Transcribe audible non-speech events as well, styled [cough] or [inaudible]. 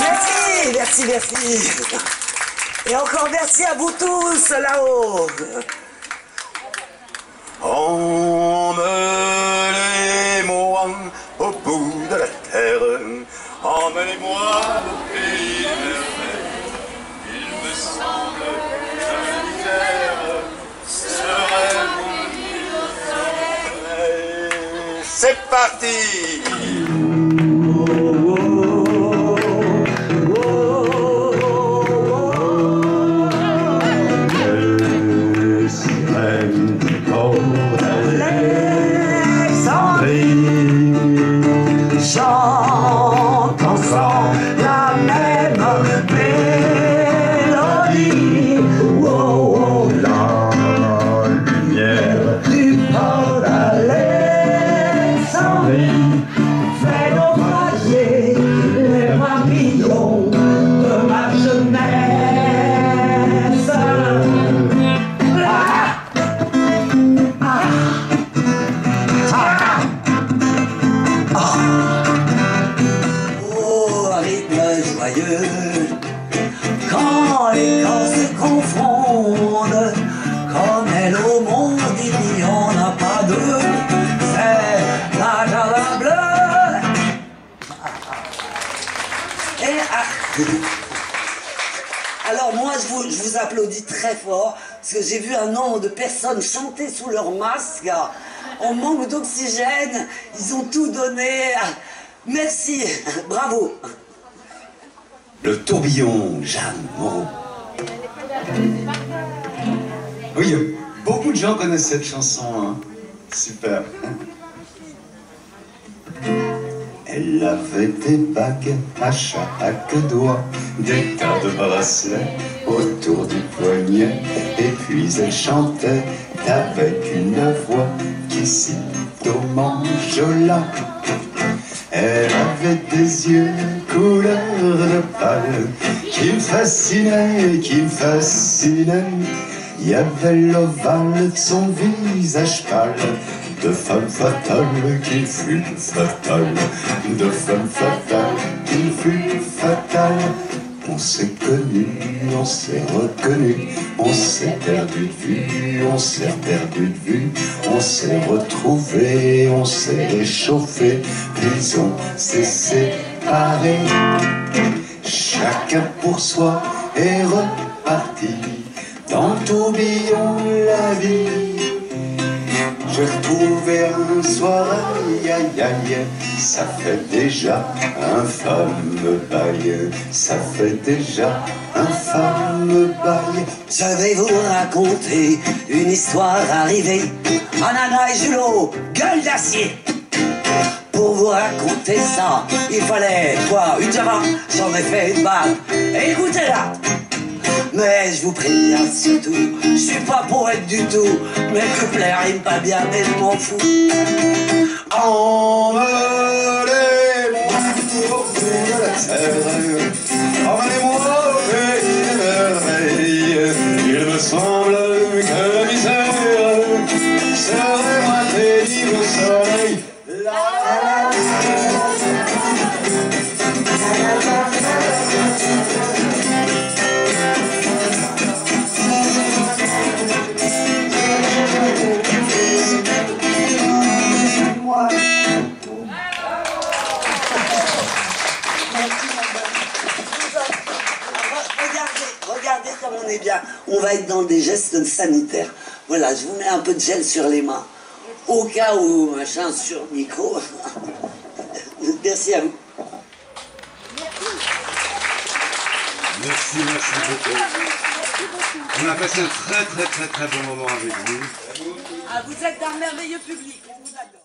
Merci, merci, merci. Et encore merci à vous tous là-haut. Emmenez-moi au bout de la terre, emmenez-moi au pays des merveilles. Il me semble que l'hiver serait C'est parti. Chante [laughs] Alors moi, je vous, applaudis très fort, parce que j'ai vu un nombre de personnes chanter sous leur masque, en manque d'oxygène, ils ont tout donné. Merci, [laughs] bravo. Le tourbillon, Jeanne Moreau. Oui, beaucoup de gens connaissent cette chanson. hein. Super. Elle avait des bagues à chaque doigt, des tas de bracelets autour du poignet, et puis elle chantait avec une voix qui sitôt m'enjola. Elle avait des yeux couleur de pâle qui me fascinaient, qui me fascinaient. Il y avait l'ovale de son visage pâle, de femme fatale qui fut fatale, de femme fatale qui fut fatale. On s'est connu, on s'est reconnu, on s'est perdu de vue, on s'est perdu de vue, on s'est retrouvé, on s'est réchauffé, puis on s'est séparé. Chacun pour soi est reparti dans tourbillon la vie. Soir, aïe aïe, ça fait déjà un fameux bail, ça fait déjà un fameux bail. Je vais vous raconter une histoire arrivée? Anana et Julot, gueule d'acier. Pour vous raconter ça, il fallait quoi Une java, j'en ai fait une balle. Écoutez-la mais je vous préviens surtout, je suis pas poète du tout. Mes couplets riment pas bien, mais je m'en fous. Emmenez-moi au terre, emmenez-moi au pays. Il me semble que Regardez, comme on est bien. On va être dans des gestes sanitaires. Voilà, je vous mets un peu de gel sur les mains. Au cas où, machin, sur le micro. [laughs] Merci à vous. Merci, merci beaucoup. On a passé un très très très très bon moment avec vous. Ah, vous êtes un merveilleux public. On vous adore.